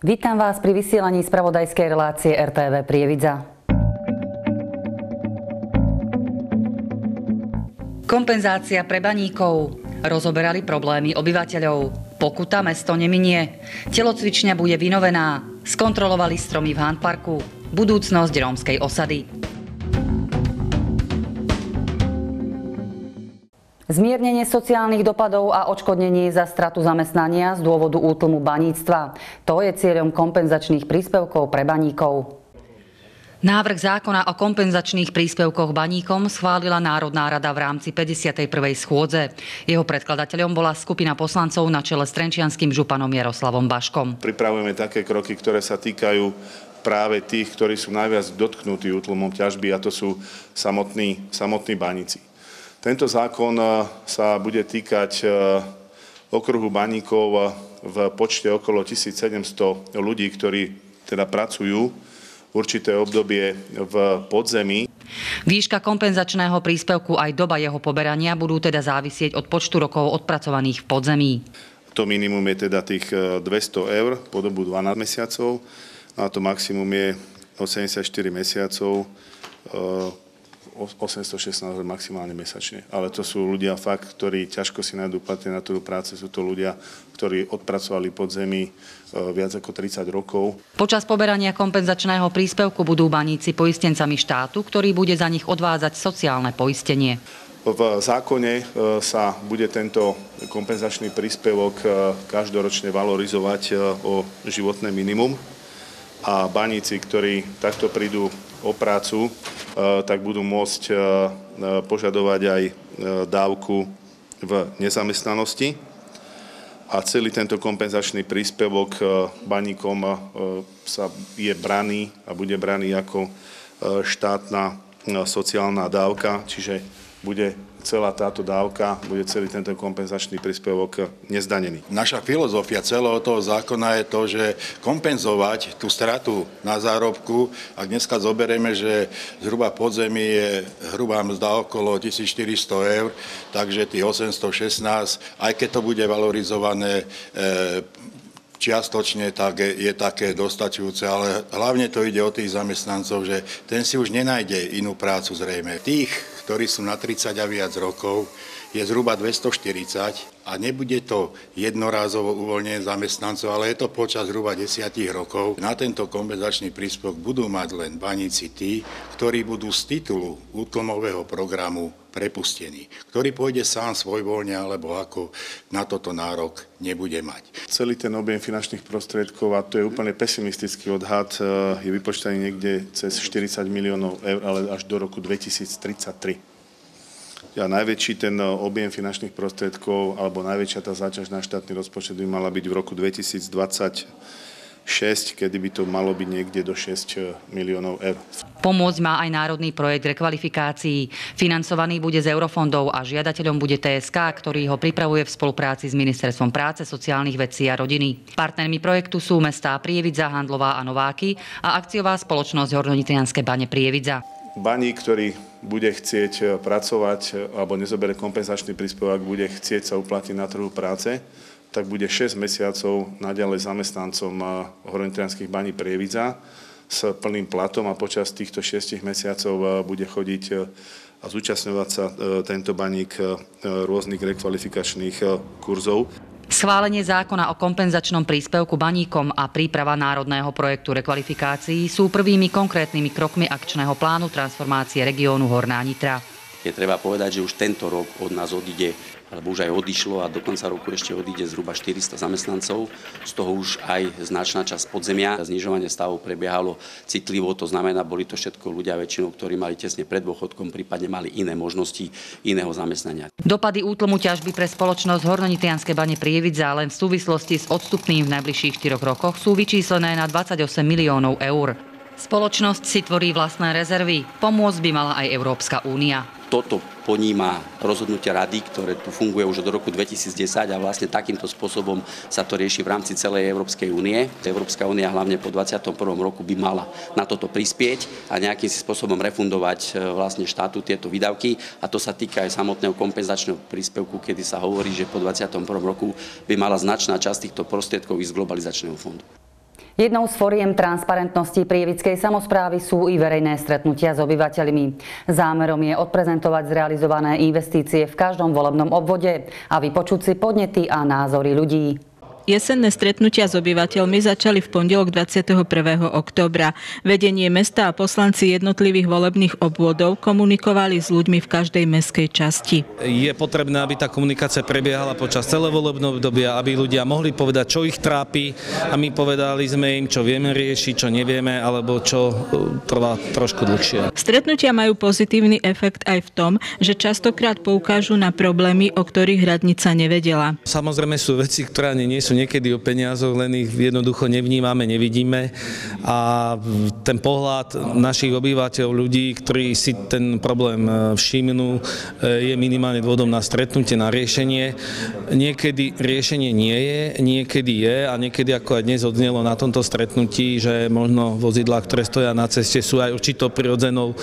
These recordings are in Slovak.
Vítam vás pri vysielaní spravodajskej relácie RTV Prievidza. Kompenzácia pre baníkov. Rozoberali problémy obyvateľov. Pokuta mesto neminie. Telocvičňa bude vynovená. Skontrolovali stromy v Handparku. Budúcnosť rómskej osady. Zmiernenie sociálnych dopadov a odškodnenie za stratu zamestnania z dôvodu útlmu baníctva. To je cieľom kompenzačných príspevkov pre baníkov. Návrh zákona o kompenzačných príspevkoch baníkom schválila Národná rada v rámci 51. schôdze. Jeho predkladateľom bola skupina poslancov na čele s trenčianským županom Jaroslavom Baškom. Pripravujeme také kroky, ktoré sa týkajú práve tých, ktorí sú najviac dotknutí útlmom ťažby a to sú samotní, samotní baníci. Tento zákon eh, sa bude týkať eh, okruhu baníkov eh, v počte okolo 1700 ľudí, ktorí teda pracujú určité obdobie v podzemí. Výška kompenzačného príspevku aj doba jeho poberania budú teda závisieť od počtu rokov odpracovaných v podzemí. To minimum je teda tých 200 eur po dobu 12 mesiacov a to maximum je 84 mesiacov 816 maximálne mesačne. Ale to sú ľudia fakt, ktorí ťažko si nájdú platy na trhu práce. Sú to ľudia, ktorí odpracovali pod zemi e, viac ako 30 rokov. Počas poberania kompenzačného príspevku budú baníci poistencami štátu, ktorý bude za nich odvádzať sociálne poistenie. V zákone e, sa bude tento kompenzačný príspevok e, každoročne valorizovať o životné minimum a baníci, ktorí takto prídu o prácu, e, tak budú môcť e, e, požadovať aj dávku v nezamestnanosti. A celý tento kompenzačný príspevok baníkom sa je braný a bude braný ako štátna sociálna dávka, čiže bude celá táto dávka, bude celý tento kompenzačný príspevok nezdanený. Naša filozofia celého toho zákona je to, že kompenzovať tú stratu na zárobku, ak dneska zoberieme, že zhruba podzemí je hrubá mzda okolo 1400 eur, takže tých 816, aj keď to bude valorizované e, čiastočne tak je, také dostačujúce, ale hlavne to ide o tých zamestnancov, že ten si už nenájde inú prácu zrejme. Tých, ktorí sú na 30 a viac rokov, je zhruba 240 a nebude to jednorázovo uvoľnenie zamestnancov, ale je to počas zhruba 10 rokov. Na tento kompenzačný príspevok budú mať len baníci tí, ktorí budú z titulu útlmového programu prepustení, ktorý pôjde sám svojvoľne alebo ako na toto nárok nebude mať. Celý ten objem finančných prostriedkov, a to je úplne pesimistický odhad, eh, je vypočítaný niekde cez 40 miliónov eur, ale až do roku 2033 a najväčší ten e, objem finančných prostriedkov alebo najväčšia tá záťaž na štátny rozpočet by mala byť v roku 2026, kedy by to malo byť niekde do 6 e, miliónov eur. Pomôcť má aj národný projekt rekvalifikácií. Financovaný bude z eurofondov a žiadateľom bude TSK, ktorý ho pripravuje v spolupráci s Ministerstvom práce, sociálnych vecí a rodiny. Partnermi projektu sú mestá Prievidza, Handlová a Nováky a akciová spoločnosť Hornonitianské bane Prievidza. Baník, ktorý bude chcieť e, pracovať e, alebo nezobere kompenzačný príspevok, bude chcieť sa uplatiť na trhu práce, tak bude 6 mesiacov naďalej zamestnancom e, Horonitrianských baní Prievidza s plným platom a počas týchto 6 mesiacov bude chodiť a zúčastňovať sa tento baník rôznych rekvalifikačných kurzov. Schválenie zákona o kompenzačnom príspevku baníkom a príprava národného projektu rekvalifikácií sú prvými konkrétnymi krokmi akčného plánu transformácie regiónu Horná Nitra. Je treba povedať, že už tento rok od nás odíde alebo už aj odišlo a do konca roku ešte odíde zhruba 400 zamestnancov, z toho už aj značná časť podzemia. Znižovanie stavu prebiehalo citlivo, to znamená, boli to všetko ľudia väčšinou, ktorí mali tesne pred dôchodkom, prípadne mali iné možnosti iného zamestnania. Dopady útlomu ťažby pre spoločnosť Hornonitianske bane Prievidza len v súvislosti s odstupným v najbližších 4 rokoch sú vyčíslené na 28 miliónov eur. Spoločnosť si tvorí vlastné rezervy. Pomôcť by mala aj Európska únia. Toto poníma rozhodnutia rady, ktoré tu funguje už od roku 2010 a vlastne takýmto spôsobom sa to rieši v rámci celej Európskej únie. Európska únia hlavne po 21. roku by mala na toto prispieť a nejakým spôsobom refundovať e, vlastne štátu tieto výdavky a to sa týka aj samotného kompenzačného príspevku, kedy sa hovorí, že po 21. roku by mala značná časť týchto prostriedkov ísť z globalizačného fondu. Jednou z foriem transparentnosti prievickej samozprávy sú i verejné stretnutia s obyvateľmi. Zámerom je odprezentovať zrealizované investície v každom volebnom obvode a vypočuť si podnety a názory ľudí. Jesenné stretnutia s obyvateľmi začali v pondelok 21. októbra. Vedenie mesta a poslanci jednotlivých volebných obvodov komunikovali s ľuďmi v každej meskej časti. Je potrebné, aby tá komunikácia prebiehala počas celého volebného obdobia, aby ľudia mohli povedať, čo ich trápi a my povedali sme im, čo vieme riešiť, čo nevieme, alebo čo e, trvá trošku dlhšie. Stretnutia majú pozitívny efekt aj v tom, že častokrát poukážu na problémy, o ktorých radnica nevedela. Samozrejme sú veci, ktoré ani nie sú niekedy o peniazoch, len ich jednoducho nevnímame, nevidíme a ten pohľad našich obyvateľov, ľudí, ktorí si ten problém e, všimnú, e, je minimálne dôvodom na stretnutie, na riešenie. Niekedy riešenie nie je, niekedy je a niekedy, ako aj dnes odznelo na tomto stretnutí, že možno vozidlá, ktoré stoja na ceste, sú aj určitou prirodzenou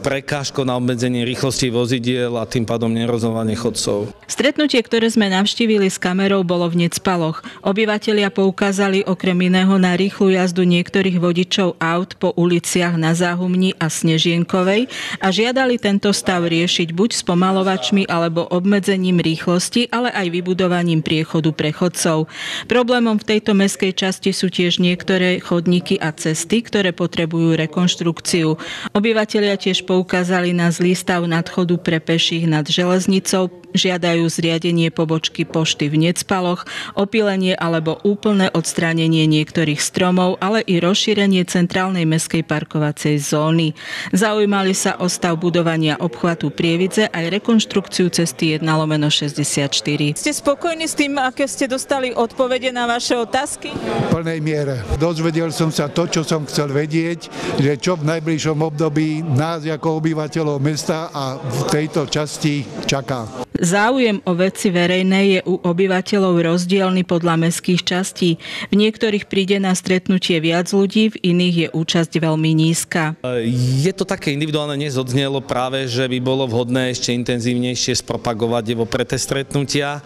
prekážkou na obmedzenie rýchlosti vozidiel a tým pádom nerozhovanie chodcov. Stretnutie, ktoré sme navštívili s kamerou, bolo v Necpaloch. Obyvatelia poukázali okrem iného na rýchlu jazdu niektorých vodičov aut po uliciach na Záhumni a Snežienkovej a žiadali tento stav riešiť buď spomalovačmi alebo obmedzením rýchlosti, ale aj vybudovaním priechodu pre chodcov. Problémom v tejto meskej časti sú tiež niektoré chodníky a cesty, ktoré potrebujú rekonštrukciu. Obyvatelia tiež poukázali na zlý stav nadchodu pre peších nad železnicou, žiadajú zriadenie pobočky pošty v Necpaloch, opilenie alebo úplné odstránenie niektorých stromov, ale i rozšírenie centrálnej meskej parkovacej zóny. Zaujímali sa o stav budovania obchvatu Prievidze aj rekonštrukciu cesty 1 lomeno 64. Ste spokojní s tým, aké ste dostali odpovede na vaše otázky? V plnej miere. Dozvedel som sa to, čo som chcel vedieť, že čo v najbližšom období nás ako obyvateľov mesta a v tejto časti čaká. Záujem o veci verejné je u obyvateľov rozdielny podľa mestských častí. V niektorých príde na stretnutie viac ľudí, v iných je účasť veľmi nízka. Je to také individuálne, nezodznelo práve, že by bolo vhodné ešte intenzívnejšie spropagovať pre tie stretnutia.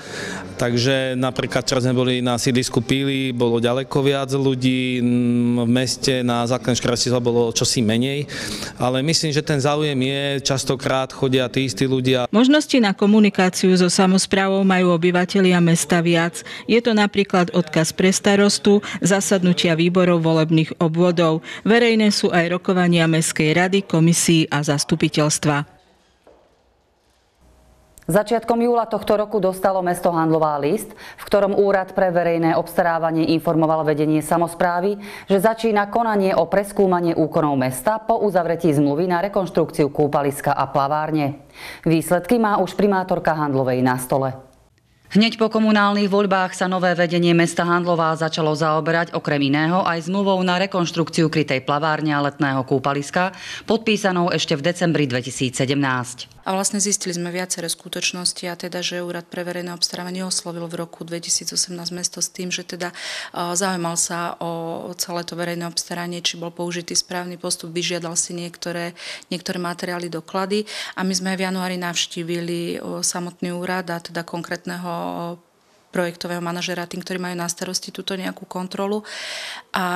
Takže napríklad, čo sme boli na sídlisku Píly, bolo ďaleko viac ľudí, v meste na základnej škole bolo čosi menej, ale myslím, že ten záujem je, častokrát chodia tí istí ľudia. Možnosti na komunikáciu komunikáciu so samozprávou majú obyvatelia mesta viac. Je to napríklad odkaz pre starostu, zasadnutia výborov volebných obvodov. Verejné sú aj rokovania Mestskej rady, komisí a zastupiteľstva. Začiatkom júla tohto roku dostalo mesto Handlová list, v ktorom Úrad pre verejné obstarávanie informoval vedenie samozprávy, že začína konanie o preskúmanie úkonov mesta po uzavretí zmluvy na rekonštrukciu kúpaliska a plavárne. Výsledky má už primátorka Handlovej na stole. Hneď po komunálnych voľbách sa nové vedenie mesta Handlová začalo zaoberať okrem iného aj zmluvou na rekonštrukciu krytej plavárne a letného kúpaliska, podpísanou ešte v decembri 2017. A vlastne zistili sme viaceré skutočnosti a teda, že Úrad pre verejné obstarávanie oslovil v roku 2018 mesto s tým, že teda zaujímal sa o celé to verejné obstaranie, či bol použitý správny postup, vyžiadal si niektoré, niektoré materiály, doklady. A my sme v januári navštívili samotný úrad a teda konkrétneho projektového manažera, tým, ktorí majú na starosti túto nejakú kontrolu. A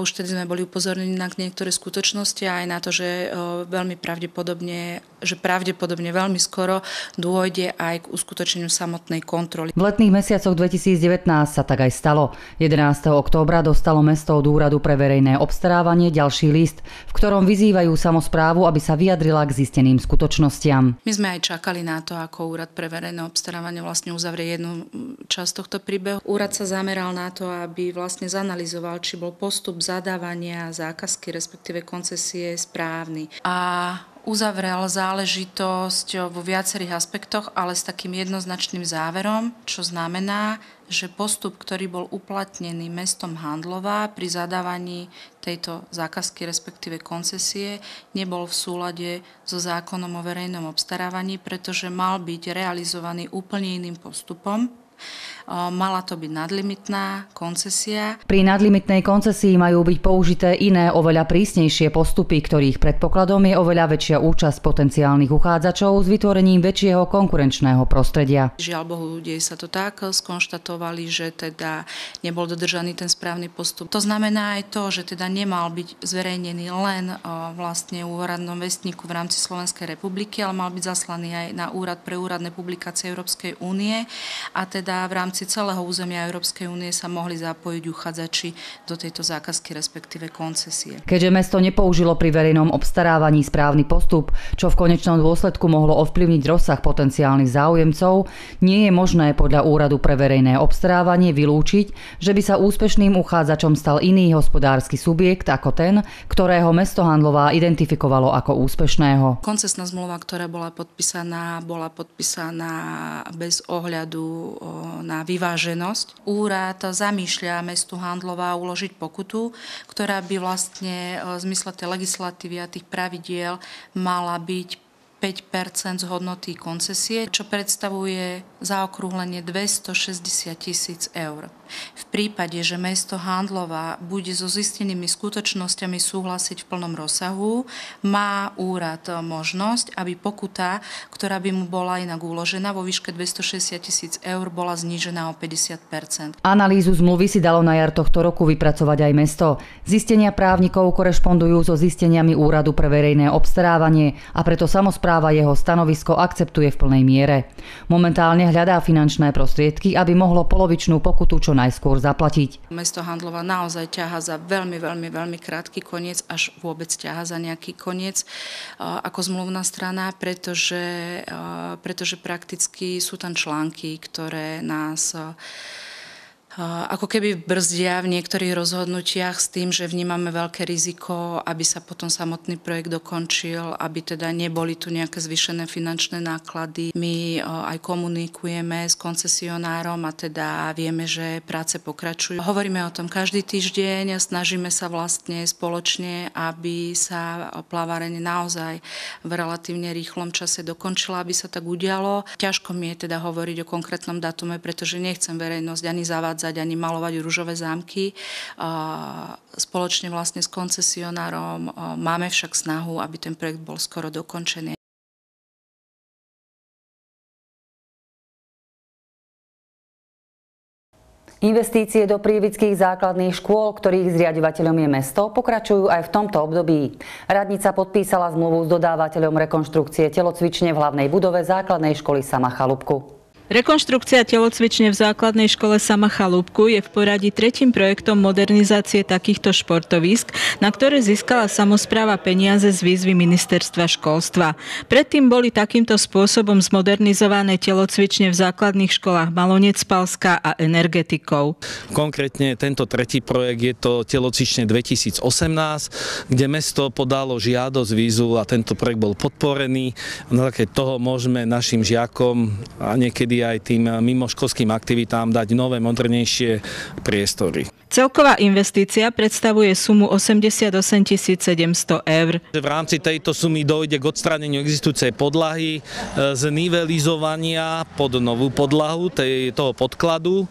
už tedy sme boli upozornení na niektoré skutočnosti a aj na to, že veľmi pravdepodobne, že pravdepodobne veľmi skoro dôjde aj k uskutočneniu samotnej kontroly. V letných mesiacoch 2019 sa tak aj stalo. 11. októbra dostalo mesto od Úradu pre verejné obstarávanie ďalší list, v ktorom vyzývajú samozprávu, aby sa vyjadrila k zisteným skutočnostiam. My sme aj čakali na to, ako Úrad pre verejné obstarávanie vlastne uzavrie jednu časť časť tohto príbehu. Úrad sa zameral na to, aby vlastne zanalizoval, či bol postup zadávania zákazky, respektíve koncesie správny. A uzavrel záležitosť vo viacerých aspektoch, ale s takým jednoznačným záverom, čo znamená, že postup, ktorý bol uplatnený mestom Handlová pri zadávaní tejto zákazky, respektíve koncesie, nebol v súlade so zákonom o verejnom obstarávaní, pretože mal byť realizovaný úplne iným postupom Mala to byť nadlimitná koncesia. Pri nadlimitnej koncesii majú byť použité iné oveľa prísnejšie postupy, ktorých predpokladom je oveľa väčšia účasť potenciálnych uchádzačov s vytvorením väčšieho konkurenčného prostredia. Žiaľ Bohu, deje sa to tak, skonštatovali, že teda nebol dodržaný ten správny postup. To znamená aj to, že teda nemal byť zverejnený len vlastne v úradnom vestníku v rámci Slovenskej republiky, ale mal byť zaslaný aj na úrad pre úradné publikácie Európskej únie a teda v rámci celého územia Európskej únie sa mohli zapojiť uchádzači do tejto zákazky, respektíve koncesie. Keďže mesto nepoužilo pri verejnom obstarávaní správny postup, čo v konečnom dôsledku mohlo ovplyvniť rozsah potenciálnych záujemcov, nie je možné podľa Úradu pre verejné obstarávanie vylúčiť, že by sa úspešným uchádzačom stal iný hospodársky subjekt ako ten, ktorého mesto Handlová identifikovalo ako úspešného. Koncesná zmluva, ktorá bola podpísaná, bola podpísaná bez ohľadu na vyváženosť. Úrad zamýšľa mestu Handlová uložiť pokutu, ktorá by vlastne v zmysle tej legislatívy a tých pravidiel mala byť 5 z hodnoty koncesie, čo predstavuje zaokrúhlenie 260 tisíc eur. V prípade, že mesto Handlova bude so zistenými skutočnosťami súhlasiť v plnom rozsahu, má úrad možnosť, aby pokuta, ktorá by mu bola inak uložená vo výške 260 tisíc eur, bola znížená o 50% Analýzu zmluvy si dalo na jar tohto roku vypracovať aj mesto. Zistenia právnikov korešpondujú so zisteniami Úradu pre verejné obstarávanie a preto samozpráva jeho stanovisko akceptuje v plnej miere. Momentálne hľadá finančné prostriedky, aby mohlo polovičnú pokutu čo najskôr zaplatiť. Mesto Handlova naozaj ťaha za veľmi, veľmi, veľmi krátky koniec, až vôbec ťaha za nejaký koniec ako zmluvná strana, pretože, pretože prakticky sú tam články, ktoré nás ako keby brzdia v niektorých rozhodnutiach s tým, že vnímame veľké riziko, aby sa potom samotný projekt dokončil, aby teda neboli tu nejaké zvyšené finančné náklady. My aj komunikujeme s koncesionárom a teda vieme, že práce pokračujú. Hovoríme o tom každý týždeň, snažíme sa vlastne spoločne, aby sa plávareň naozaj v relatívne rýchlom čase dokončila, aby sa tak udialo. Ťažko mi je teda hovoriť o konkrétnom datume, pretože nechcem verejnosť ani zavádzať zavádzať ani malovať rúžové zámky. Spoločne vlastne s koncesionárom máme však snahu, aby ten projekt bol skoro dokončený. Investície do prívických základných škôl, ktorých zriadovateľom je mesto, pokračujú aj v tomto období. Radnica podpísala zmluvu s dodávateľom rekonštrukcie telocvične v hlavnej budove základnej školy Sama Chalupku. Rekonštrukcia telocvične v základnej škole Sama Chalúbku je v poradí tretím projektom modernizácie takýchto športovisk, na ktoré získala samozpráva peniaze z výzvy ministerstva školstva. Predtým boli takýmto spôsobom zmodernizované telocvične v základných školách Malonec Palská a Energetikov. Konkrétne tento tretí projekt je to telocvične 2018, kde mesto podalo žiadosť výzvu a tento projekt bol podporený. Na základe toho môžeme našim žiakom a niekedy aj tým mimoškolským aktivitám dať nové, modernejšie priestory. Celková investícia predstavuje sumu 88 700 eur. V rámci tejto sumy dojde k odstráneniu existujúcej podlahy, e, z nivelizovania pod novú podlahu toho podkladu, e,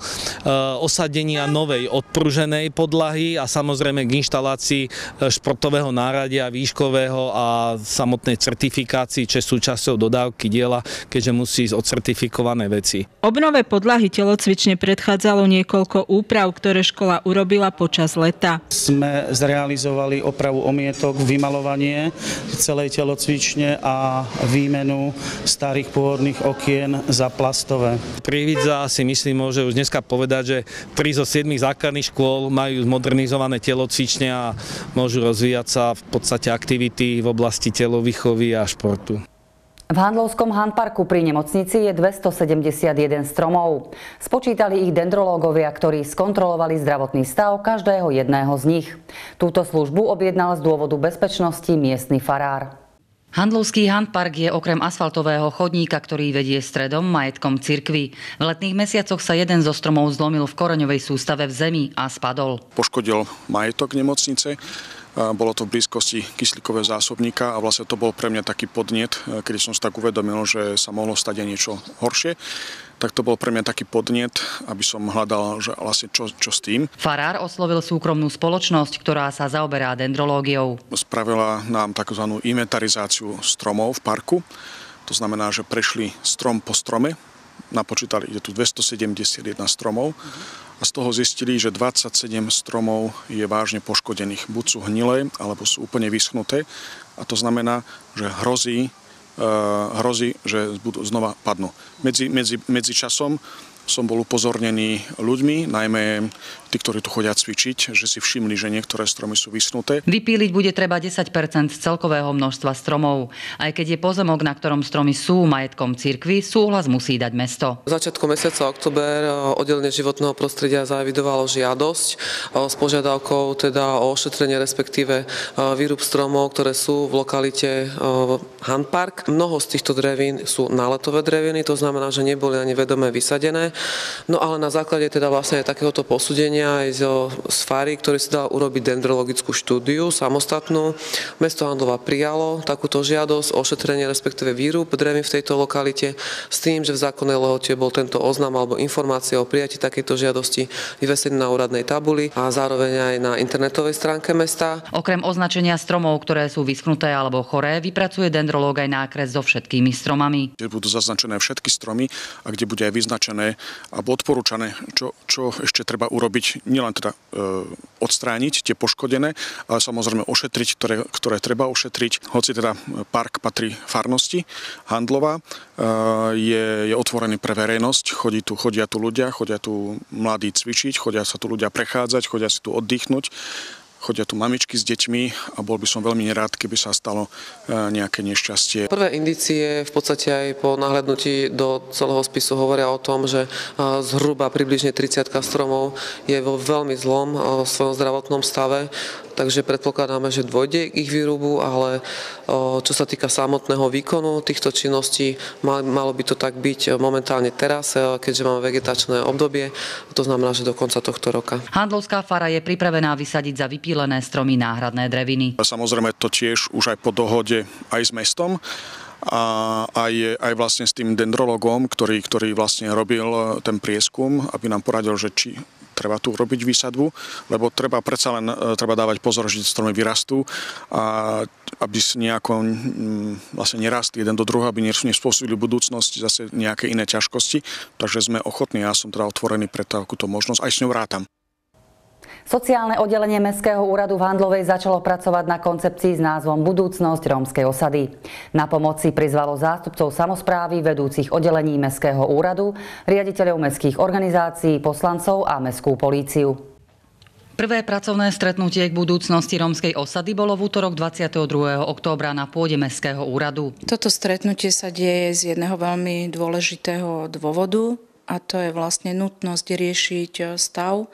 osadenia novej odpruženej podlahy a samozrejme k inštalácii e, športového náradia, výškového a samotnej certifikácii, čo súčasťou dodávky diela, keďže musí ísť odcertifikované veci. Obnove podlahy telocvične predchádzalo niekoľko úprav, ktoré škola urobila počas leta. Sme zrealizovali opravu omietok, vymalovanie celej telocvične a výmenu starých pôvodných okien za plastové. Prívidza si myslím môže už dneska povedať, že 3 zo 7 základných škôl majú zmodernizované telocvične a môžu rozvíjať sa v podstate aktivity v oblasti telovýchovy a športu. V Handlovskom handparku pri nemocnici je 271 stromov. Spočítali ich dendrológovia, ktorí skontrolovali zdravotný stav každého jedného z nich. Túto službu objednal z dôvodu bezpečnosti miestny farár. Handlovský handpark je okrem asfaltového chodníka, ktorý vedie stredom majetkom cirkvy. V letných mesiacoch sa jeden zo stromov zlomil v koreňovej sústave v zemi a spadol. Poškodil majetok nemocnice, Bolo to v blízkosti kyslíkového zásobníka a vlastne to bol pre mňa taký podnet, keď som si tak uvedomil, že sa mohlo stať aj niečo horšie tak to bol pre mňa taký podnet, aby som hľadal, že vlastne čo, čo s tým. Farár oslovil súkromnú spoločnosť, ktorá sa zaoberá dendrológiou. Spravila nám tzv. inventarizáciu stromov v parku. To znamená, že prešli strom po strome, napočítali, je tu 271 stromov a z toho zistili, že 27 stromov je vážne poškodených. Buď sú hnilé, alebo sú úplne vyschnuté a to znamená, že hrozí, uh, hrozí že budú znova padnú. Medzi, medzi, medzi časom som bol upozornený ľuďmi, najmä tí, ktorí tu chodia cvičiť, že si všimli, že niektoré stromy sú vysnuté. Vypíliť bude treba 10 z celkového množstva stromov. Aj keď je pozemok, na ktorom stromy sú majetkom cirkvy, súhlas musí dať mesto. Začiatkom mesiaca oktober e, oddelenie životného prostredia zavidovalo žiadosť e, s požiadavkou teda o ošetrenie respektíve e, výrub stromov, ktoré sú v lokalite Handpark. Mnoho z týchto drevín sú náletové dreviny, to znamená, že neboli ani vedomé vysadené. No ale na základe teda vlastne takéhoto posúdenia aj zo, z FARI, ktorý si dal urobiť dendrologickú štúdiu samostatnú. Mesto Handlova prijalo takúto žiadosť o ošetrenie, respektíve výrub drevín v tejto lokalite s tým, že v zákonnej lehote bol tento oznam alebo informácia o prijati takejto žiadosti vyvesený na úradnej tabuli a zároveň aj na internetovej stránke mesta. Okrem označenia stromov, ktoré sú vyschnuté alebo choré, vypracuje dendrológ aj nákres so všetkými stromami. Kde budú zaznačené všetky stromy a kde bude aj vyznačené alebo odporúčané, čo, čo ešte treba urobiť nielen teda e, odstrániť tie poškodené, ale samozrejme ošetriť, ktoré, ktoré treba ošetriť. Hoci teda park patrí farnosti Handlova, e, je, je otvorený pre verejnosť, chodí tu, chodia tu ľudia, chodia tu mladí cvičiť, chodia sa tu ľudia prechádzať, chodia si tu oddychnúť chodia tu mamičky s deťmi a bol by som veľmi nerád, keby sa stalo e, nejaké nešťastie. Prvé indície v podstate aj po nahľadnutí do celého spisu hovoria o tom, že e, zhruba približne 30 stromov je vo veľmi zlom e, svojom zdravotnom stave takže predpokladáme, že dôjde k ich výrubu, ale čo sa týka samotného výkonu týchto činností, malo by to tak byť momentálne teraz, keďže máme vegetačné obdobie, to znamená, že do konca tohto roka. Handlovská fara je pripravená vysadiť za vypílené stromy náhradné dreviny. Samozrejme to tiež už aj po dohode aj s mestom a aj, aj vlastne s tým dendrologom, ktorý, ktorý vlastne robil ten prieskum, aby nám poradil, že či treba tu robiť výsadbu, lebo treba predsa len e, treba dávať pozor, že stromy vyrastú a aby si nejako vlastne nerastli jeden do druhého, aby nespôsobili budúcnosti zase nejaké iné ťažkosti. Takže sme ochotní, ja som teda otvorený pre takúto možnosť, aj s ňou rátam. Sociálne oddelenie Mestského úradu v Handlovej začalo pracovať na koncepcii s názvom Budúcnosť rómskej osady. Na pomoci prizvalo zástupcov samozprávy, vedúcich oddelení Mestského úradu, riaditeľov mestských organizácií, poslancov a mestskú políciu. Prvé pracovné stretnutie k budúcnosti rómskej osady bolo v útorok 22. októbra na pôde Mestského úradu. Toto stretnutie sa deje z jedného veľmi dôležitého dôvodu a to je vlastne nutnosť riešiť stav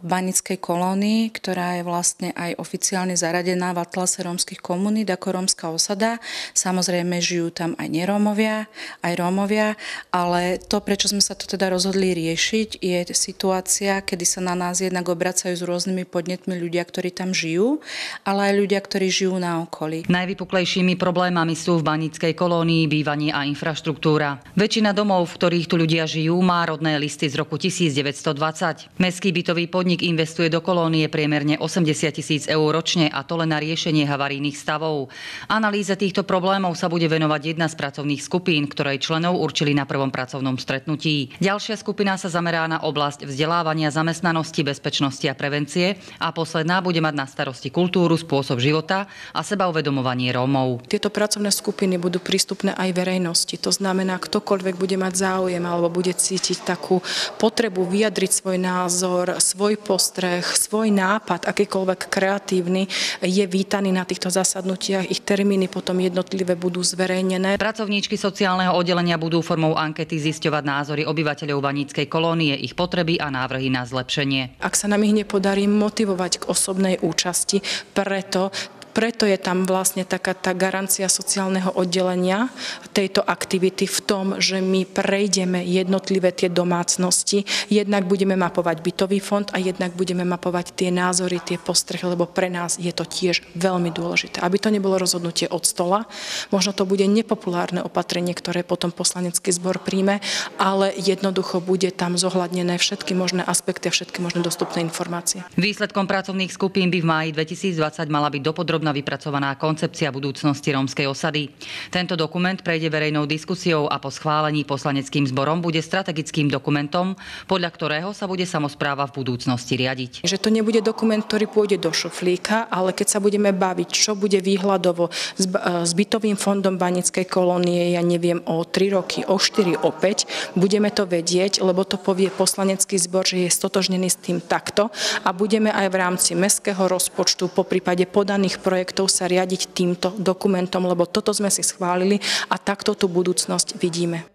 banickej kolónii, ktorá je vlastne aj oficiálne zaradená v atlase rómskych komunít ako rómska osada. Samozrejme žijú tam aj nerómovia, aj rómovia, ale to, prečo sme sa to teda rozhodli riešiť, je situácia, kedy sa na nás jednak obracajú s rôznymi podnetmi ľudia, ktorí tam žijú, ale aj ľudia, ktorí žijú na okolí. Najvypuklejšími problémami sú v banickej kolónii bývanie a infraštruktúra. Väčšina domov, v ktorých tu ľudia žijú, má rodné listy z roku 1920. Mestský bytový podnik investuje do kolónie priemerne 80 tisíc eur ročne a to len na riešenie havarijných stavov. Analýze týchto problémov sa bude venovať jedna z pracovných skupín, ktorej členov určili na prvom pracovnom stretnutí. Ďalšia skupina sa zamerá na oblasť vzdelávania, zamestnanosti, bezpečnosti a prevencie a posledná bude mať na starosti kultúru, spôsob života a seba uvedomovanie Rómov. Tieto pracovné skupiny budú prístupné aj verejnosti. To znamená, ktokoľvek bude mať záujem alebo bude cítiť takú potrebu vyjadriť svoj názor, svoj postreh, svoj nápad, akýkoľvek kreatívny, je vítaný na týchto zasadnutiach. Ich termíny potom jednotlivé budú zverejnené. Pracovníčky sociálneho oddelenia budú formou ankety zisťovať názory obyvateľov Vaníckej kolónie, ich potreby a návrhy na zlepšenie. Ak sa nám ich nepodarí motivovať k osobnej účasti, preto Preto je tam vlastne taká tá garancia sociálneho oddelenia tejto aktivity v tom, že my prejdeme jednotlivé tie domácnosti, jednak budeme mapovať bytový fond a jednak budeme mapovať tie názory, tie postrehy, lebo pre nás je to tiež veľmi dôležité. Aby to nebolo rozhodnutie od stola, možno to bude nepopulárne opatrenie, ktoré potom poslanecký zbor príjme, ale jednoducho bude tam zohľadnené všetky možné aspekty a všetky možné dostupné informácie. Výsledkom pracovných skupín by v máji 2020 mala byť dopodrobná vypracovaná koncepcia budúcnosti rómskej osady. Tento dokument prejde verejnou diskusiou a po schválení poslaneckým zborom bude strategickým dokumentom, podľa ktorého sa bude samozpráva v budúcnosti riadiť. Že to nebude dokument, ktorý pôjde do šuflíka, ale keď sa budeme baviť, čo bude výhľadovo s, s bytovým fondom Banickej kolónie, ja neviem, o 3 roky, o 4, o 5, budeme to vedieť, lebo to povie poslanecký zbor, že je stotožnený s tým takto a budeme aj v rámci mestského rozpočtu, po prípade podaných projektov sa riadiť týmto dokumentom, lebo toto sme si schválili a takto tú budúcnosť vidíme.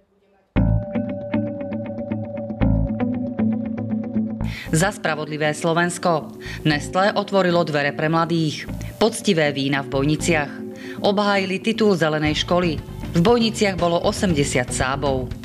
Za spravodlivé Slovensko. Nestlé otvorilo dvere pre mladých. Poctivé vína v Bojniciach. Obhájili titul zelenej školy. V Bojniciach bolo 80 sábov.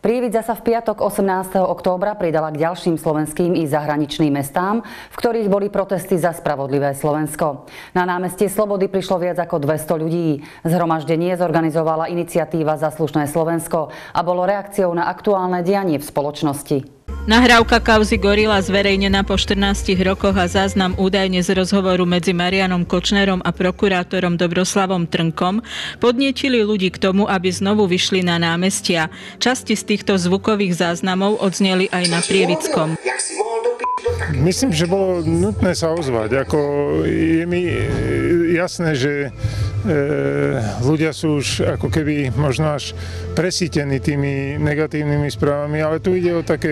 Prievidza sa v piatok 18. októbra pridala k ďalším slovenským i zahraničným mestám, v ktorých boli protesty za spravodlivé Slovensko. Na námestie Slobody prišlo viac ako 200 ľudí. Zhromaždenie zorganizovala iniciatíva Zaslušné Slovensko a bolo reakciou na aktuálne dianie v spoločnosti. Nahrávka kauzy Gorila zverejnená po 14 rokoch a záznam údajne z rozhovoru medzi Marianom Kočnerom a prokurátorom Dobroslavom Trnkom podnietili ľudí k tomu, aby znovu vyšli na námestia. Časti z týchto zvukových záznamov odzneli aj na Prievickom. Myslím, že bolo nutné sa ozvať. Ako je mi jasné, že e, ľudia sú už ako keby možno až presítení tými negatívnymi správami, ale tu ide o také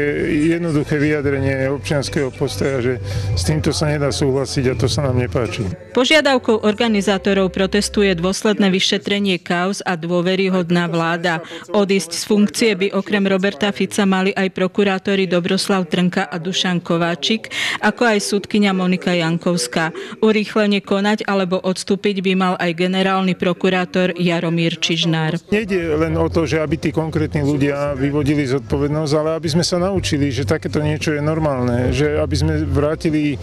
jednoduché vyjadrenie občianského postoja, že s týmto sa nedá súhlasiť a to sa nám nepáči. Požiadavkou organizátorov protestuje dôsledné vyšetrenie kauz a dôveryhodná vláda. Odísť z funkcie by okrem Roberta Fica mali aj prokurátori Dobroslav Trnka a Dušan Kováčik, ako aj súdkynia Monika Jankovská. Urýchlenie konať alebo odstúpiť by mal aj generálny prokurátor Jaromír Čižnár. Nejde len o to, že aby tí konkrétni ľudia vyvodili zodpovednosť, ale aby sme sa naučili, že takéto niečo je normálne, že aby sme vrátili e,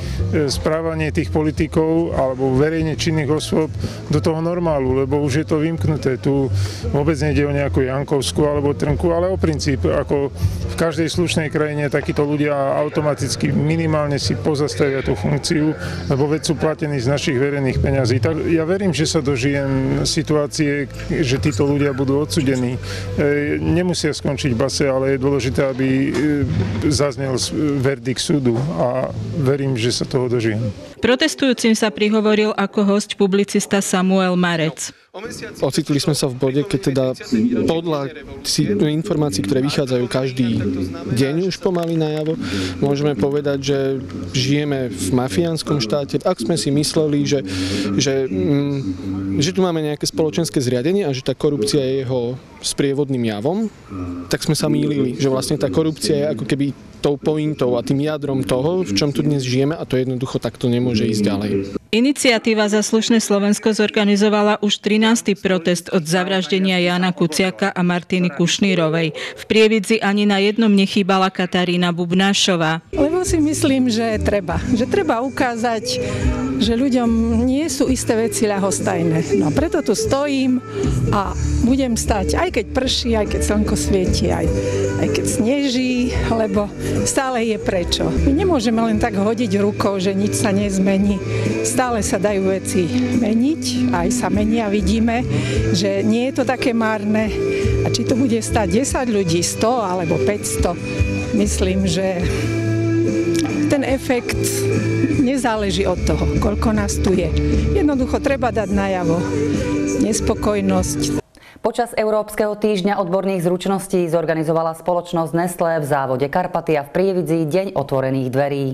správanie tých politikov alebo verejne činných osôb do toho normálu, lebo už je to vymknuté. Tu vôbec nejde o nejakú Jankovskú alebo Trnku, ale o princíp, ako v každej slušnej krajine takíto ľudia automaticky minimálne si pozastavia tú funkciu, lebo veď sú platení z našich verejných peňazí. Tak ja verím, že sa dožijem situácie, že títo ľudia budú odsudení. E, nemusia skončiť v base, ale je dôležité, aby e, zaznel verdikt súdu a verím, že sa toho dožijem. Protestujúcim sa prihovoril ako host publicista Samuel Marec. Ocitli sme sa v bode, keď teda podľa informácií, ktoré vychádzajú každý deň už pomaly najavo, môžeme povedať, že žijeme v mafiánskom štáte. Ak sme si mysleli, že, že, mm, že tu máme nejaké spoločenské zriadenie a že tá korupcia je jeho sprievodným javom, tak sme sa mýlili, že vlastne tá korupcia je ako keby tou pointou a tým jadrom toho, v čom tu dnes žijeme a to jednoducho takto nemôže ísť ďalej. Iniciatíva za slušné Slovensko zorganizovala už 13. protest od zavraždenia Jana Kuciaka a Martiny Kušnírovej. V Prievidzi ani na jednom nechýbala Katarína Bubnášová. Lebo si myslím, že treba. Že treba ukázať, že ľuďom nie sú isté veci ľahostajné. No preto tu stojím a budem stať, aj keď prší, aj keď slnko svieti, aj, aj keď sneží, lebo stále je prečo. My nemôžeme len tak hodiť rukou, že nič sa nezmení. Stále sa dajú veci meniť, aj sa menia. Vidíme, že nie je to také márne. A či to bude stať 10 ľudí, 100 alebo 500, myslím, že ten efekt nezáleží od toho, koľko nás tu je. Jednoducho treba dať najavo nespokojnosť. Počas Európskeho týždňa odborných zručností zorganizovala spoločnosť Nestlé v závode Karpatia v Prievidzi Deň otvorených dverí.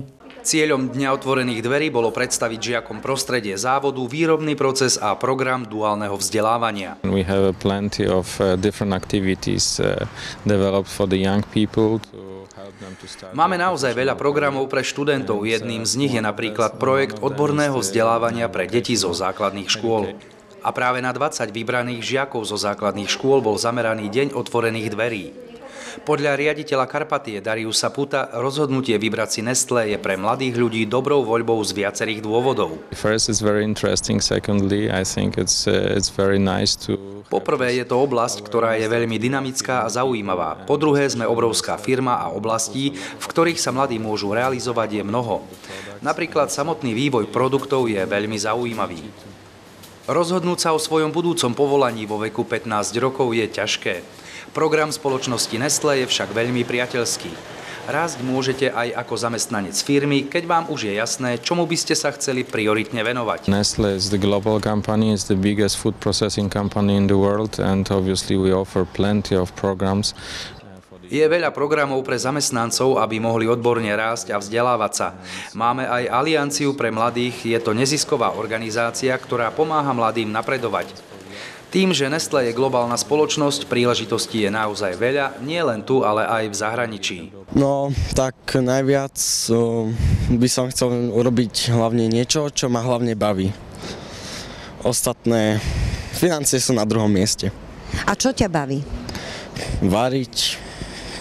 Cieľom Dňa otvorených dverí bolo predstaviť žiakom prostredie závodu, výrobný proces a program duálneho vzdelávania. We have plenty of uh, different activities uh, developed for the young people to Máme naozaj veľa programov pre študentov. Jedným z nich je napríklad projekt odborného vzdelávania pre deti zo základných škôl. A práve na 20 vybraných žiakov zo základných škôl bol zameraný Deň otvorených dverí. Podľa riaditeľa Karpatie Dariusa Puta rozhodnutie vybrať si Nestlé je pre mladých ľudí dobrou voľbou z viacerých dôvodov. Uh, Poprvé je to oblasť, ktorá je veľmi dynamická a zaujímavá. Po druhé sme obrovská firma a oblastí, v ktorých sa mladí môžu realizovať je mnoho. Napríklad samotný vývoj produktov je veľmi zaujímavý. Rozhodnúť sa o svojom budúcom povolaní vo veku 15 rokov je ťažké. Program spoločnosti Nestlé je však veľmi priateľský. Rásť môžete aj ako zamestnanec firmy, keď vám už je jasné, čomu by ste sa chceli prioritne venovať. Nestle is the global company, it's the biggest food processing company in the world and obviously we offer plenty of programs je veľa programov pre zamestnancov, aby mohli odborne rásť a vzdelávať sa. Máme aj Alianciu pre mladých, je to nezisková organizácia, ktorá pomáha mladým napredovať. Tým, že Nestle je globálna spoločnosť, príležitostí je naozaj veľa, nie len tu, ale aj v zahraničí. No, tak najviac by som chcel urobiť hlavne niečo, čo ma hlavne baví. Ostatné financie sú na druhom mieste. A čo ťa baví? Variť,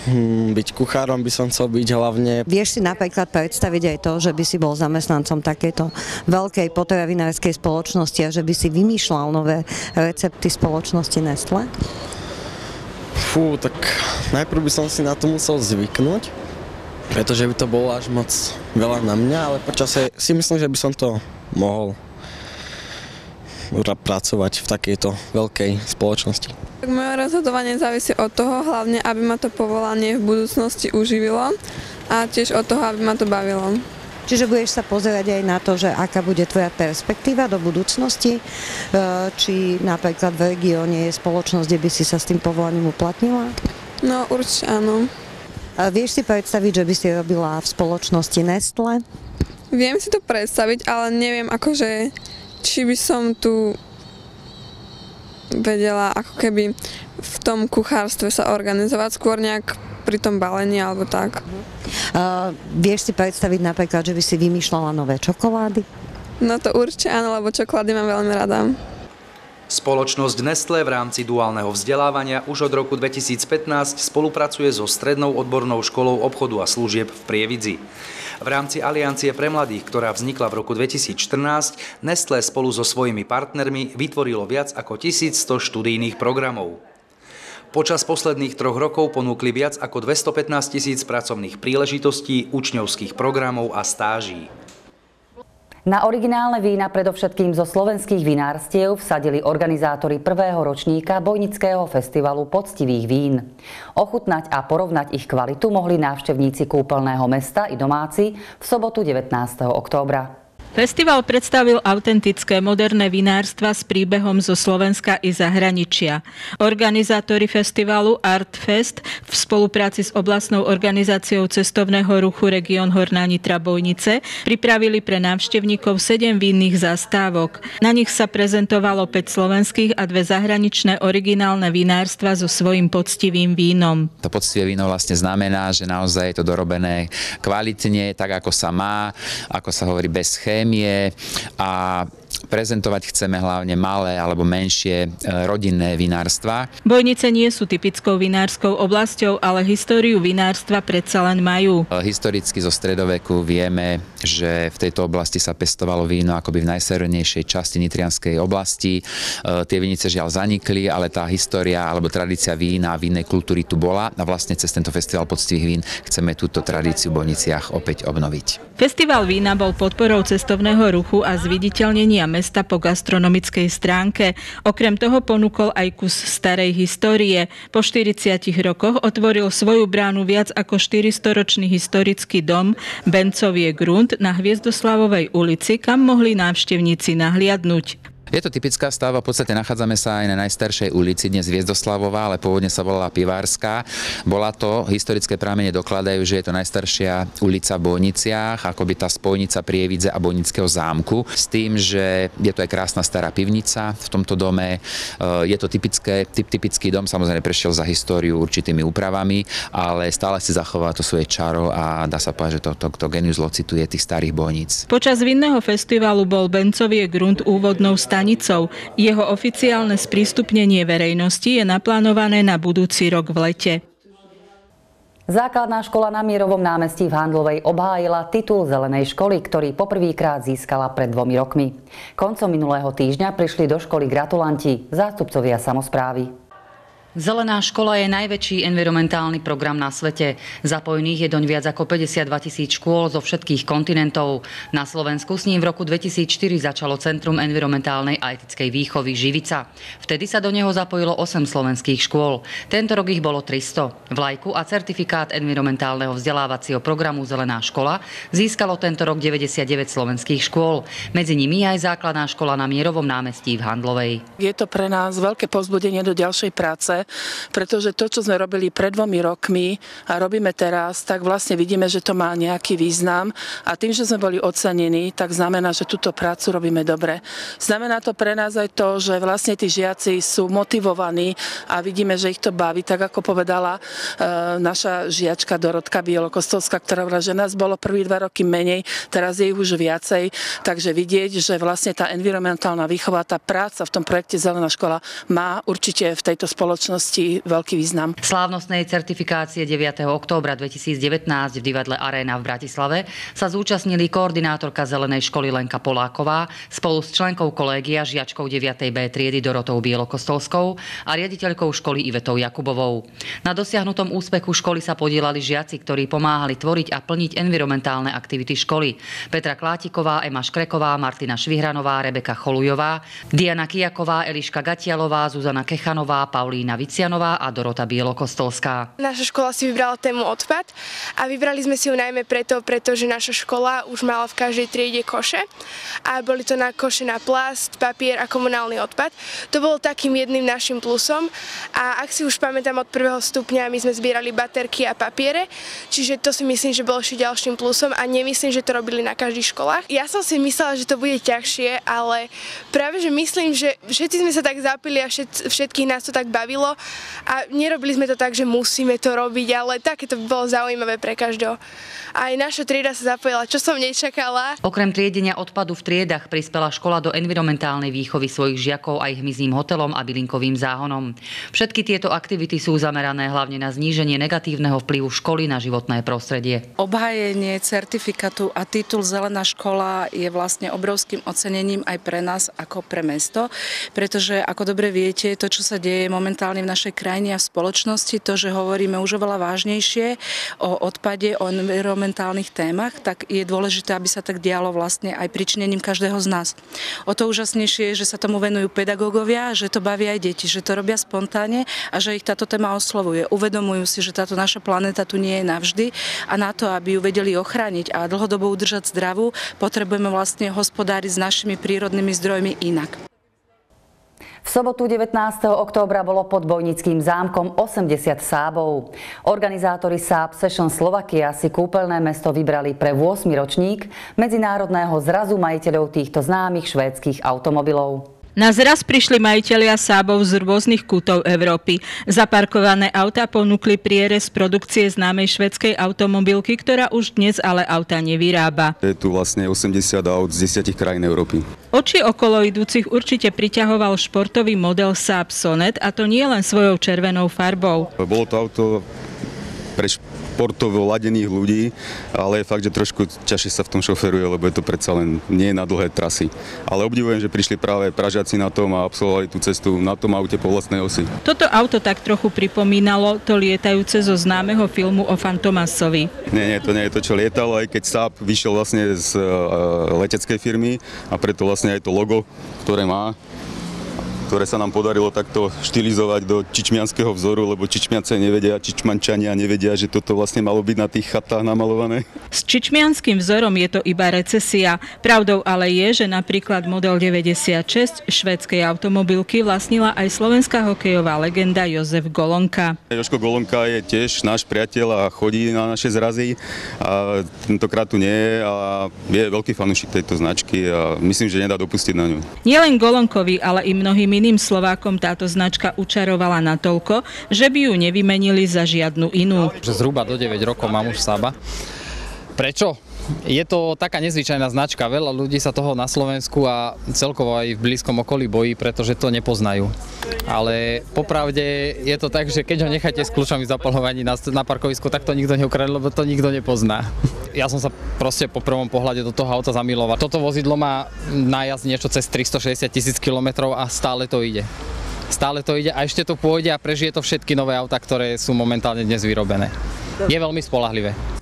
Hm, byť kuchárom by som chcel byť hlavne. Vieš si napríklad predstaviť aj to, že by si bol zamestnancom takéto veľkej potravinárskej spoločnosti a že by si vymýšľal nové recepty spoločnosti Nestle? Fú, tak najprv by som si na to musel zvyknúť, pretože by to bolo až moc veľa na mňa, ale počasie si myslím, že by som to mohol pracovať v takejto veľkej spoločnosti. Tak moje rozhodovanie závisí od toho, hlavne aby ma to povolanie v budúcnosti uživilo a tiež od toho, aby ma to bavilo. Čiže budeš sa pozerať aj na to, že aká bude tvoja perspektíva do budúcnosti, e, či napríklad v regióne je spoločnosť, kde by si sa s tým povolaním uplatnila? No určite áno. A vieš si predstaviť, že by si robila v spoločnosti Nestle? Viem si to predstaviť, ale neviem akože či by som tu vedela ako keby v tom kuchárstve sa organizovať skôr nejak pri tom balení alebo tak. Uh, vieš si predstaviť napríklad, že by si vymýšľala nové čokolády? No to určite áno, lebo čokolády mám veľmi rada. Spoločnosť Nestlé v rámci duálneho vzdelávania už od roku 2015 spolupracuje so Strednou odbornou školou obchodu a služieb v Prievidzi. V rámci Aliancie pre mladých, ktorá vznikla v roku 2014, Nestlé spolu so svojimi partnermi vytvorilo viac ako 1100 študijných programov. Počas posledných troch rokov ponúkli viac ako 215 tisíc pracovných príležitostí, učňovských programov a stáží. Na originálne vína predovšetkým zo slovenských vinárstiev vsadili organizátori prvého ročníka Bojnického festivalu poctivých vín. Ochutnať a porovnať ich kvalitu mohli návštevníci kúpeľného mesta i domáci v sobotu 19. októbra. Festival predstavil autentické moderné vinárstva s príbehom zo Slovenska i zahraničia. Organizátori festivalu Artfest v spolupráci s oblastnou organizáciou cestovného ruchu Region Horná Nitra Bojnice pripravili pre návštevníkov 7 vinných zastávok. Na nich sa prezentovalo 5 slovenských a dve zahraničné originálne vinárstva so svojím poctivým vínom. To poctivé víno vlastne znamená, že naozaj je to dorobené kvalitne, tak ako sa má, ako sa hovorí bez chém prémie a prezentovať chceme hlavne malé alebo menšie e, rodinné vinárstva. Bojnice nie sú typickou vinárskou oblasťou, ale históriu vinárstva predsa len majú. E, historicky zo stredoveku vieme, že v tejto oblasti sa pestovalo víno akoby v najsevernejšej časti Nitrianskej oblasti. E, tie vinice žiaľ zanikli, ale tá história alebo tradícia vína a vinnej kultúry tu bola a vlastne cez tento festival poctivých vín chceme túto tradíciu v Bojniciach opäť obnoviť. Festival vína bol podporou cestovného ruchu a zviditeľnenia mesta po gastronomickej stránke. Okrem toho ponúkol aj kus starej histórie. Po 40 rokoch otvoril svoju bránu viac ako 400-ročný historický dom Bencovie Grunt na Hviezdoslavovej ulici, kam mohli návštevníci nahliadnúť. Je to typická stavba, v podstate nachádzame sa aj na najstaršej ulici, dnes Viezdoslavová, ale pôvodne sa volala Pivárska. Bola to, historické prámene dokladajú, že je to najstaršia ulica v Bojniciach, akoby tá spojnica Prievidze a Bojnického zámku, s tým, že je to aj krásna stará pivnica v tomto dome. Eh, je to typické, typ, typický dom, samozrejme prešiel za históriu určitými úpravami, ale stále si zachová to svoje čaro a dá sa povedať, že to, to, to genius locituje tých starých bojníc. Počas vinného festivalu bol Bencovie grunt úvodnou stanicou stanicou. Jeho oficiálne sprístupnenie verejnosti je naplánované na budúci rok v lete. Základná škola na Mierovom námestí v Handlovej obhájila titul zelenej školy, ktorý poprvýkrát získala pred dvomi rokmi. Koncom minulého týždňa prišli do školy gratulanti, zástupcovia samozprávy. Zelená škola je najväčší environmentálny program na svete. Zapojených je doň viac ako 52 tisíc škôl zo všetkých kontinentov. Na Slovensku s ním v roku 2004 začalo Centrum environmentálnej a etickej výchovy Živica. Vtedy sa do neho zapojilo 8 slovenských škôl. Tento rok ich bolo 300. Vlajku a certifikát environmentálneho vzdelávacieho programu Zelená škola získalo tento rok 99 slovenských škôl. Medzi nimi aj základná škola na Mierovom námestí v Handlovej. Je to pre nás veľké pozbudenie do ďalšej práce pretože to, čo sme robili pred dvomi rokmi a robíme teraz, tak vlastne vidíme, že to má nejaký význam. A tým, že sme boli ocenení, tak znamená, že túto prácu robíme dobre. Znamená to pre nás aj to, že vlastne tí žiaci sú motivovaní a vidíme, že ich to baví, tak ako povedala e, naša žiačka Dorotka Bielokostovská, ktorá hovorila, že nás bolo prvý dva roky menej, teraz je ich už viacej, takže vidieť, že vlastne tá environmentálna výchova, tá práca v tom projekte Zelená škola má určite v tejto spoločnosti spoločnosti veľký význam. Slávnostnej certifikácie 9. októbra 2019 v divadle Arena v Bratislave sa zúčastnili koordinátorka Zelenej školy Lenka Poláková spolu s členkou kolégia žiačkou 9. B triedy Dorotou Bielokostolskou a riaditeľkou školy Ivetou Jakubovou. Na dosiahnutom úspechu školy sa podielali žiaci, ktorí pomáhali tvoriť a plniť environmentálne aktivity školy. Petra Klátiková, Ema Škreková, Martina Švihranová, Rebeka Cholujová, Diana Kijaková, Eliška Gatialová, Zuzana Kechanová, Paulína Vicianová a Dorota Bielokostolská. Naša škola si vybrala tému odpad a vybrali sme si ju najmä preto, pretože naša škola už mala v každej triede koše a boli to na koše na plast, papier a komunálny odpad. To bolo takým jedným našim plusom a ak si už pamätám od prvého stupňa, my sme zbierali baterky a papiere, čiže to si myslím, že bolo ešte ďalším plusom a nemyslím, že to robili na každých školách. Ja som si myslela, že to bude ťažšie, ale práve, že myslím, že všetci sme sa tak zapili a všet, všetkých nás to tak bavilo a nerobili sme to tak, že musíme to robiť, ale také to bolo zaujímavé pre každého. Aj naša trieda sa zapojila, čo som nečakala. Okrem triedenia odpadu v triedach prispela škola do environmentálnej výchovy svojich žiakov aj hmyzným hotelom a bylinkovým záhonom. Všetky tieto aktivity sú zamerané hlavne na zníženie negatívneho vplyvu školy na životné prostredie. Obhajenie certifikátu a titul Zelená škola je vlastne obrovským ocenením aj pre nás ako pre mesto, pretože ako dobre viete, to, čo sa deje momentálne v našej krajine a v spoločnosti, to, že hovoríme už oveľa vážnejšie o odpade, o environmentálnych témach, tak je dôležité, aby sa tak dialo vlastne aj pričinením každého z nás. O to úžasnejšie je, že sa tomu venujú pedagógovia, že to baví aj deti, že to robia spontánne a že ich táto téma oslovuje. Uvedomujú si, že táto naša planéta tu nie je navždy a na to, aby ju vedeli ochrániť a dlhodobo udržať zdravú, potrebujeme vlastne hospodáriť s našimi prírodnými zdrojmi inak. V sobotu 19. októbra bolo pod Bojnickým zámkom 80 sábov. Organizátori Saab Session Slovakia si kúpeľné mesto vybrali pre 8. ročník medzinárodného zrazu majiteľov týchto známych švédskych automobilov. Na zraz prišli majiteľia sábov z rôznych kútov Európy. Zaparkované autá ponúkli prierez produkcie známej švedskej automobilky, ktorá už dnes ale auta nevyrába. Je tu vlastne 80 aut z 10 krajín Európy. Oči okolo idúcich určite priťahoval športový model Saab Sonet a to nie len svojou červenou farbou. Bolo to auto pre športovo ladených ľudí, ale je fakt, že trošku ťažšie sa v tom šoferuje, lebo je to predsa len nie na dlhé trasy. Ale obdivujem, že prišli práve Pražiaci na tom a absolvovali tú cestu na tom aute po vlastnej osi. Toto auto tak trochu pripomínalo to lietajúce zo známeho filmu o Fantomasovi. Nie, nie, to nie je to, čo lietalo, aj keď Saab vyšiel vlastne z uh, leteckej firmy a preto vlastne aj to logo, ktoré má, ktoré sa nám podarilo takto štilizovať do čičmianského vzoru, lebo čičmiance nevedia, čičmančania nevedia, že toto vlastne malo byť na tých chatách namalované. S čičmianským vzorom je to iba recesia. Pravdou ale je, že napríklad model 96 švédskej automobilky vlastnila aj slovenská hokejová legenda Jozef Golonka. Joško Golonka je tiež náš priateľ a chodí na naše zrazy a tentokrát tu nie je a je veľký fanúšik tejto značky a myslím, že nedá dopustiť na ňu. Nielen Golonkovi, ale i mnohým iným Slovákom táto značka učarovala natoľko, že by ju nevymenili za žiadnu inú. Zhruba do 9 rokov mám už Saba. Prečo? Je to taká nezvyčajná značka, veľa ľudí sa toho na Slovensku a celkovo aj v blízkom okolí bojí, pretože to nepoznajú. Ale popravde je to tak, že keď ho necháte s kľúčami zapalovaní na, na parkovisku, tak to nikto neukradne, lebo to nikto nepozná. Ja som sa proste po prvom pohľade do toho auta zamiloval. Toto vozidlo má nájazd niečo cez 360 tisíc kilometrov a stále to ide stále to ide a ešte to pôjde a prežije to všetky nové auta, ktoré sú momentálne dnes vyrobené. Je veľmi spolahlivé.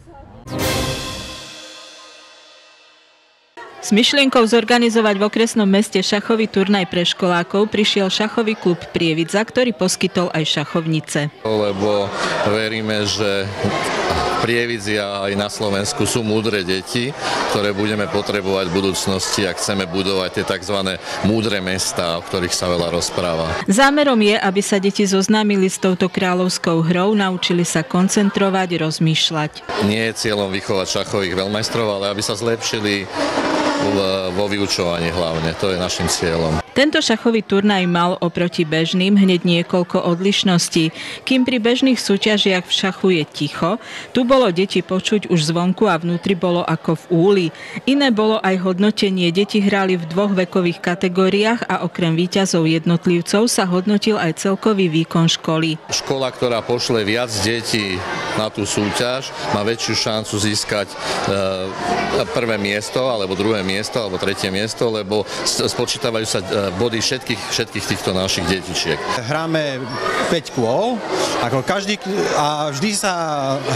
S myšlienkou zorganizovať v okresnom meste šachový turnaj pre školákov prišiel šachový klub Prievidza, ktorý poskytol aj šachovnice. Lebo veríme, že Prievidzi a aj na Slovensku sú múdre deti, ktoré budeme potrebovať v budúcnosti, ak chceme budovať tie tzv. múdre mesta, o ktorých sa veľa rozpráva. Zámerom je, aby sa deti zoznámili s touto kráľovskou hrou, naučili sa koncentrovať, rozmýšľať. Nie je cieľom vychovať šachových veľmajstrov, ale aby sa zlepšili vo vyučovaní hlavne. To je našim cieľom. Tento šachový turnaj mal oproti bežným hneď niekoľko odlišností. Kým pri bežných súťažiach v šachu je ticho, tu bolo deti počuť už zvonku a vnútri bolo ako v úli. Iné bolo aj hodnotenie. Deti hrali v dvoch vekových kategóriách a okrem výťazov jednotlivcov sa hodnotil aj celkový výkon školy. Škola, ktorá pošle viac detí na tú súťaž, má väčšiu šancu získať e, prvé miesto, alebo druhé miesto, alebo tretie miesto, lebo spočítavajú sa e, body všetkých, všetkých týchto našich detičiek. Hráme 5 kôl, ako každý, a vždy sa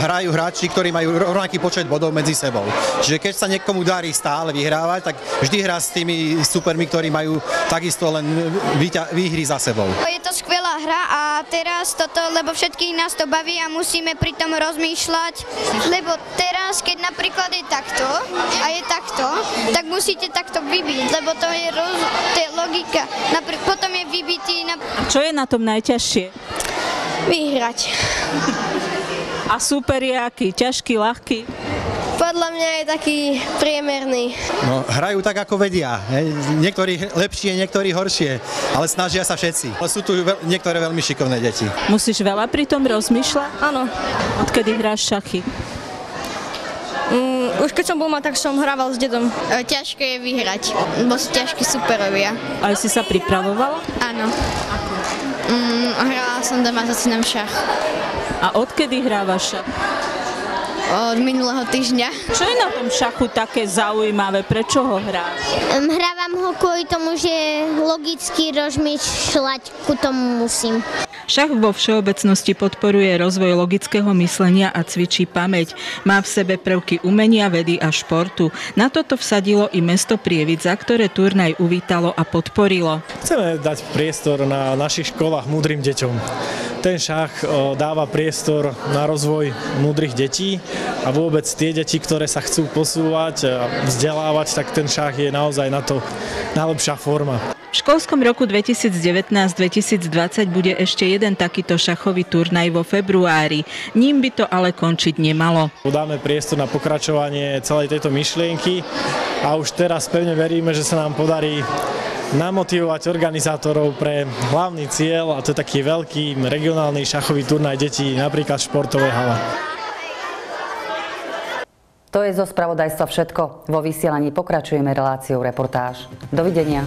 hrajú hráči, ktorí majú rovnaký počet bodov medzi sebou. Čiže keď sa niekomu darí stále vyhrávať, tak vždy hrá s tými supermi, ktorí majú takisto len výhry za sebou. Je to skvelá hra a teraz toto, lebo všetkých nás to baví a musíme pri tom rozmýšľať, lebo teraz, keď napríklad je takto a je takto, tak musíte takto vybiť, lebo to je, roz, to je logika. Napr- potom je vybitý... Na... A čo je na tom najťažšie? Vyhrať. A super je aký? Ťažký, ľahký? Podľa mňa je taký priemerný. No, hrajú tak, ako vedia. Niektorí lepšie, niektorí horšie, ale snažia sa všetci. Ale sú tu veľ- niektoré veľmi šikovné deti. Musíš veľa pri tom rozmýšľať? Áno. Odkedy hráš šachy? Mm, už keď som bol ma, tak som hrával s dedom. E, ťažké je vyhrať, bo sú ťažkí superovia. Aj si sa pripravovala? Áno. Mm, hrala som doma za synom šach. A odkedy hrávaš šach? Od minulého týždňa. Čo je na tom šachu také zaujímavé? Prečo ho hráš? Um, hrávam ho kvôli tomu, že logicky rozmýšľať ku tomu musím. Šach vo všeobecnosti podporuje rozvoj logického myslenia a cvičí pamäť. Má v sebe prvky umenia, vedy a športu. Na toto vsadilo i mesto Prievidza, ktoré turnaj uvítalo a podporilo. Chceme dať priestor na našich školách múdrym deťom. Ten šach dáva priestor na rozvoj múdrych detí a vôbec tie deti, ktoré sa chcú posúvať a vzdelávať, tak ten šach je naozaj na to najlepšia forma. V školskom roku 2019-2020 bude ešte jeden takýto šachový turnaj vo februári. Ním by to ale končiť nemalo. Dáme priestor na pokračovanie celej tejto myšlienky a už teraz pevne veríme, že sa nám podarí namotivovať organizátorov pre hlavný cieľ a to je taký veľký regionálny šachový turnaj detí, napríklad v športovej hala. To je zo spravodajstva všetko. Vo vysielaní pokračujeme reláciou reportáž. Dovidenia.